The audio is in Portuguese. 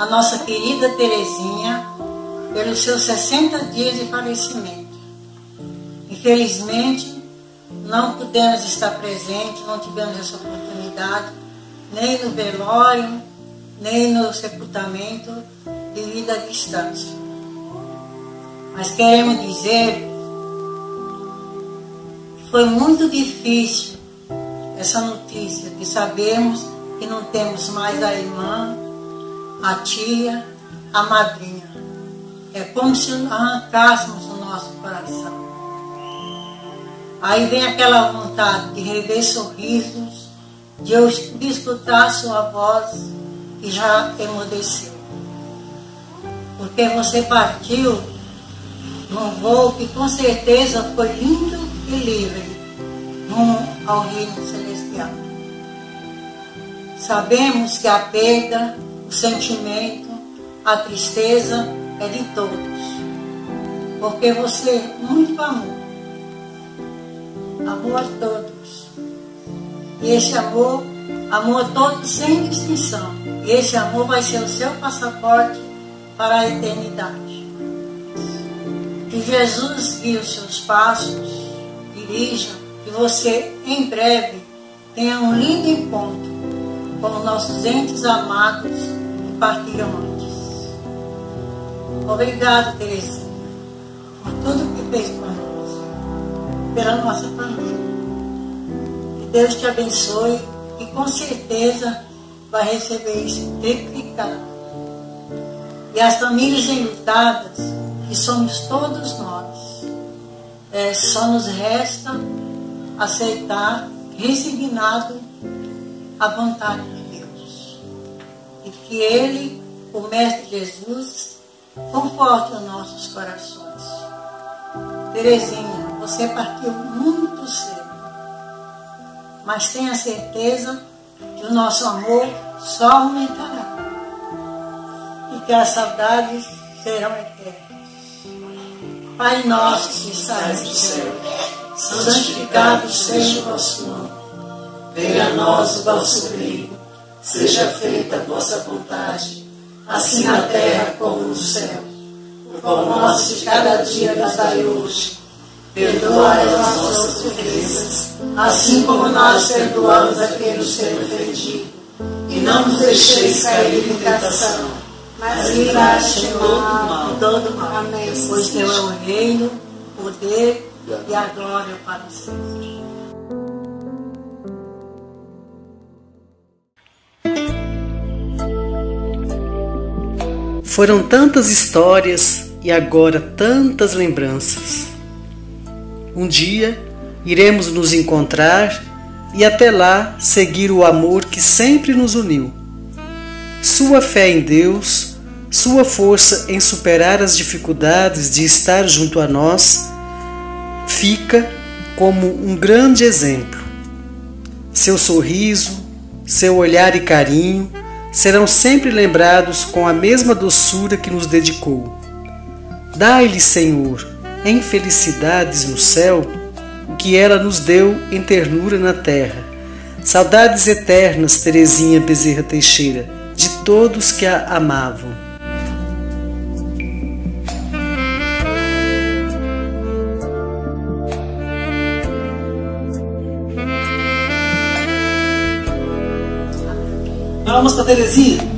à nossa querida Terezinha pelos seus 60 dias de falecimento. Infelizmente, não pudemos estar presentes, não tivemos essa oportunidade, nem no velório, nem no sepultamento, devido à distância. Mas queremos dizer que foi muito difícil essa notícia de sabermos que não temos mais a irmã, a tia, a madrinha. É como se arrancássemos o nosso coração. Aí vem aquela vontade de rever sorrisos, de eu escutar sua voz que já emudeceu. Porque você partiu num voo que com certeza foi lindo e livre rumo ao reino celestial. Sabemos que a perda, o sentimento, a tristeza é de todos. Porque você muito amou. Amou a todos. E esse amor, amou a todos sem distinção. E esse amor vai ser o seu passaporte para a eternidade. Que Jesus guie os seus passos, dirija, que você em breve tenha um lindo encontro com os nossos entes amados partiram antes. Obrigado, Terezinha, por tudo que fez por nós, pela nossa família. Que Deus te abençoe e com certeza vai receber isso triplicado. E as famílias enlutadas, que somos todos nós, é, só nos resta aceitar resignado a vontade de. E que Ele, o Mestre Jesus, conforte os nossos corações. Terezinha, você partiu muito cedo, mas tenha certeza que o nosso amor só aumentará e que as saudades serão eternas. Pai nosso que estás no céu, santificado seja o vosso nome. Venha a nós o vosso reino, seja feita a vossa vontade, assim na terra como no céu. O pão nosso de cada dia nos dai hoje. Perdoai as nossas ofensas, assim como nós perdoamos a quem nos tem ofendido. E não nos deixeis cair em tentação, mas livrai-nos de todo mal. Todo mal. Amém. Pois teu é o reino, o poder e a glória para sempre. Foram tantas histórias e agora tantas lembranças. Um dia iremos nos encontrar e até lá seguir o amor que sempre nos uniu. Sua fé em Deus, sua força em superar as dificuldades de estar junto a nós, fica como um grande exemplo. Seu sorriso, seu olhar e carinho serão sempre lembrados com a mesma doçura que nos dedicou. Dai-lhe, Senhor, em felicidades no céu, o que ela nos deu em ternura na terra. Saudades eternas, Terezinha Bezerra Teixeira, de todos que a amavam. Palmas para Terezinha.